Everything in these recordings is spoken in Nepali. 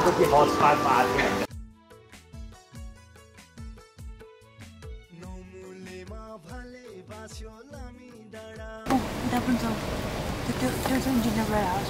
दिनको के हौसलामा आएको त्यो त्यो चाहिँ डिनर गरेर आउँछ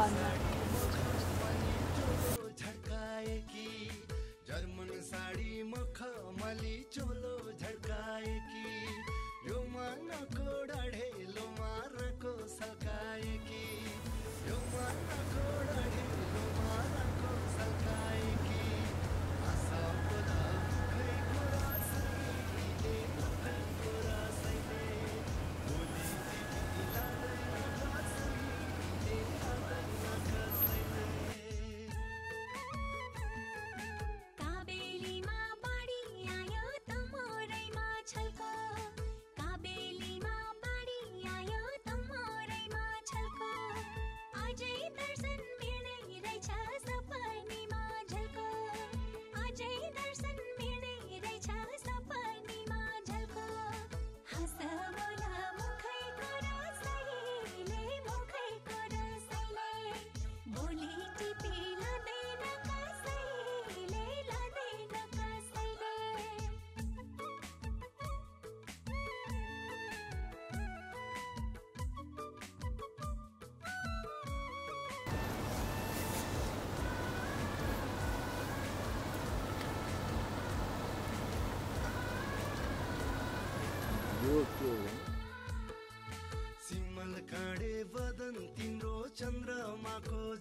Ah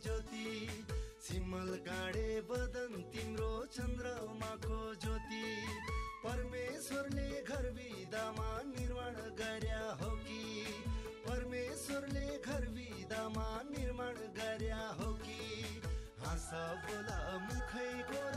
ज्योति। सिमल गाडे बदन तिम्रो चन्द्रमाको ज्योति। परमेश्वरले घर विदामा निर्माण गर्या हो कि? परमेश्वरले घर विदामा निर्माण गर्या हो कि? हाँस बोला मुखै मुखैको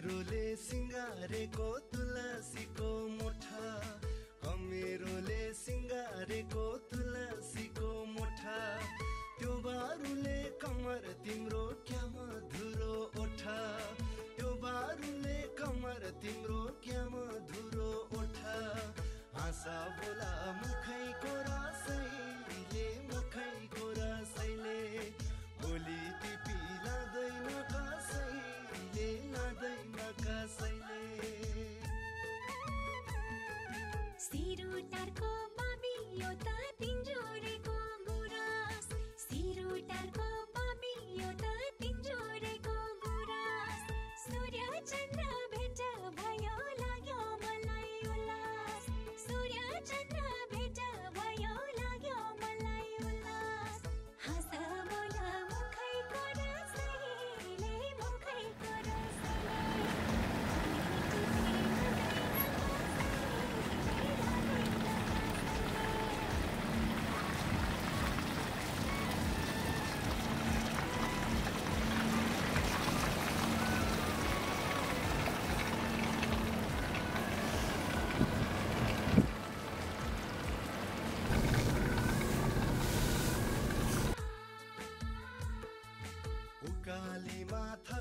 रोले सिंगारे को flota tinta.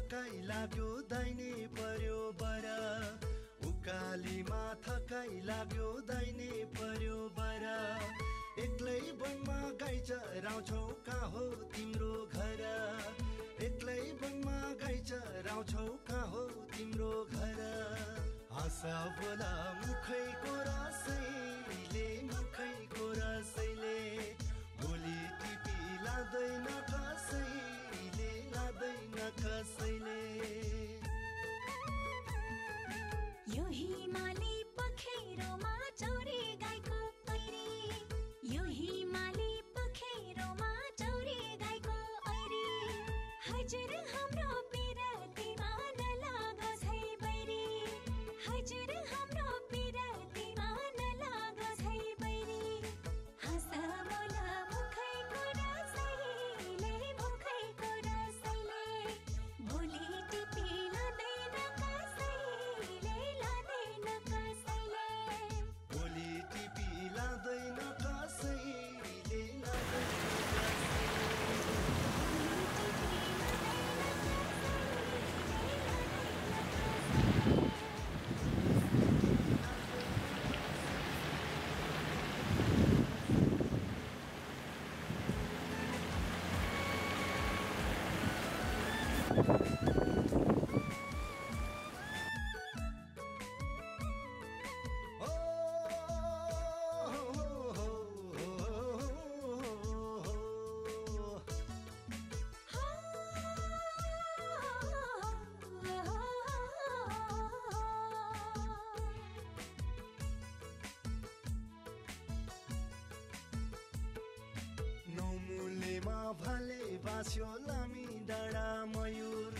थकाइ लाग्यो दाइने पर्यो बरा। उकालीमा थकाइ लाग्यो दैने पर्यो बरा। एक्लै वनमा गाई चराउँछौ कहाँ हो तिम्रो घर? एक्लै वनमा गाई चराउँछौ कहाँ हो तिम्रो घर? आशा बोला मुखैको रसैले मुखैको रसैले। बोली टिपी लाग्दैन भले बाँच्यो लामी डाँडा मयुर।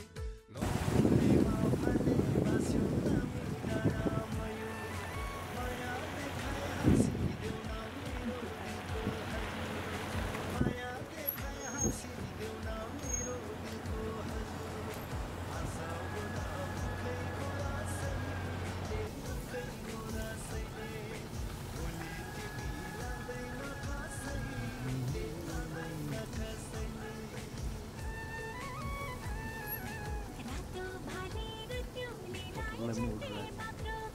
cuatro.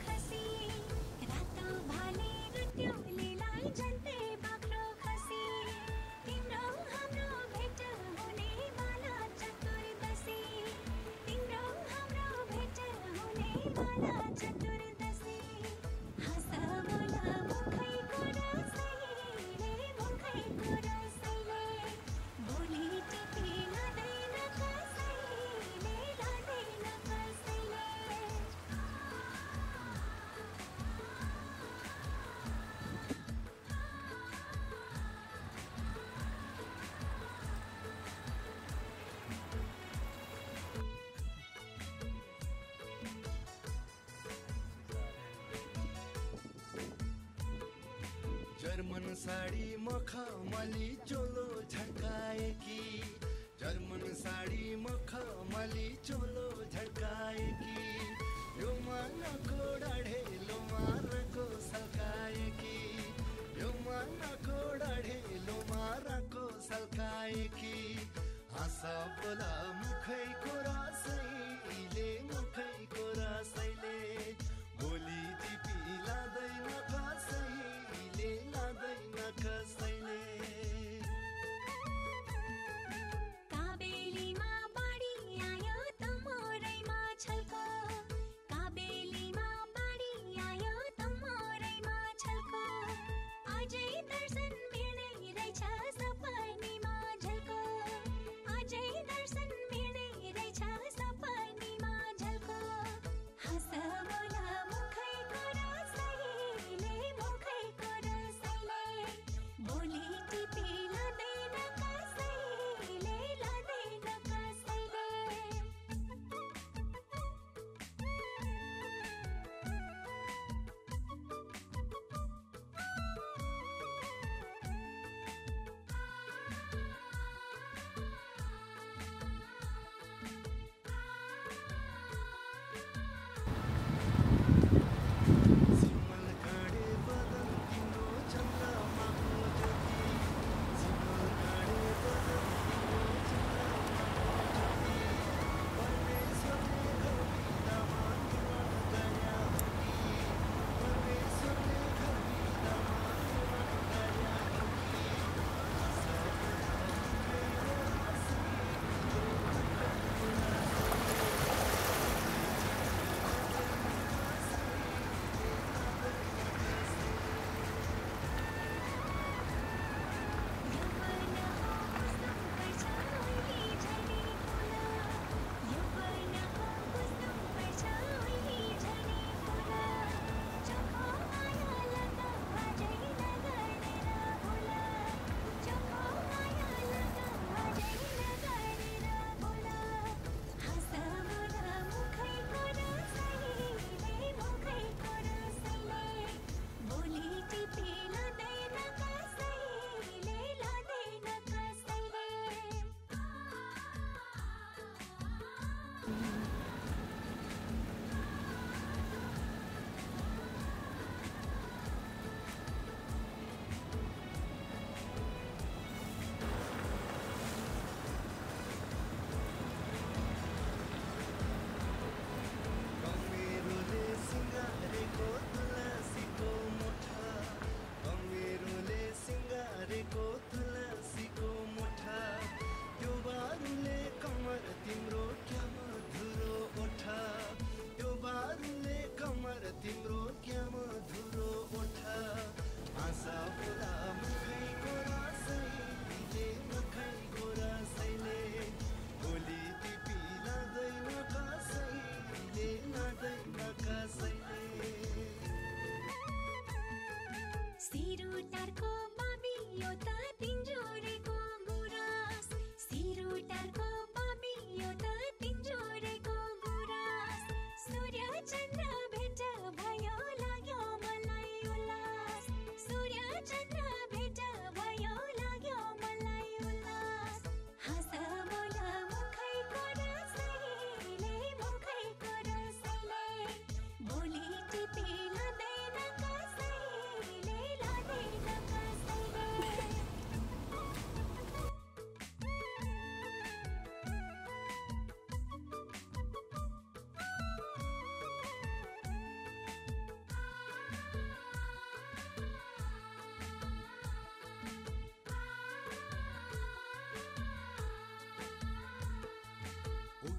जर्मन साडी मखमली चोलो झट्काए कि जर्मन साडी मखमली चोलो झट्काए कि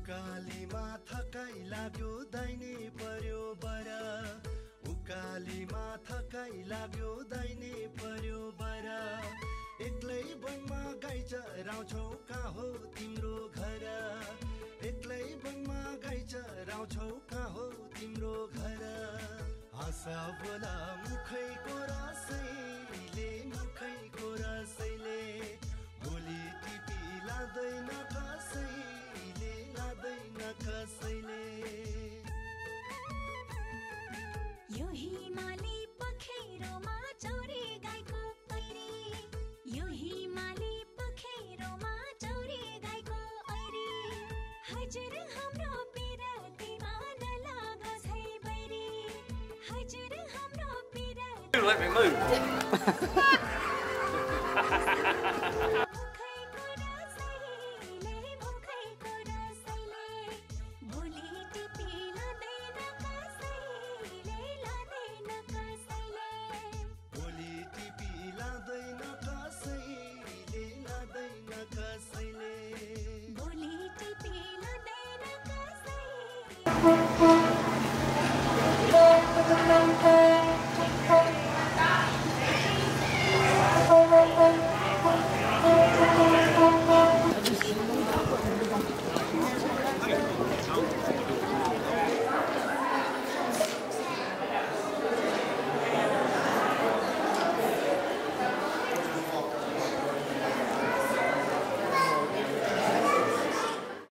उकालीमा थकाइ लाग्यो दाहिने पर्यो बर। उकालीमा थकाइ लाग्यो दाहिने पर्यो बर। एक्लै वनमा गाई चराउँछौ कहाँ हो तिम्रो घर? एक्लै वनमा गाई चराउँछौ कहाँ हो तिम्रो घर? हाँस बोला मुखैको रसैले मुखैको रसैले। भोलि टिपी लाँदैन कसैले। यो हिमाली पखेरोमा चौरे गाईको ऐरी। यो हिमाली पखेरोमा चौरे गाईको ऐरी। हजुर हाम्रो पिरातीमा नलागोस् है बैरी। हजुर हाम्रो पिराती Let me move.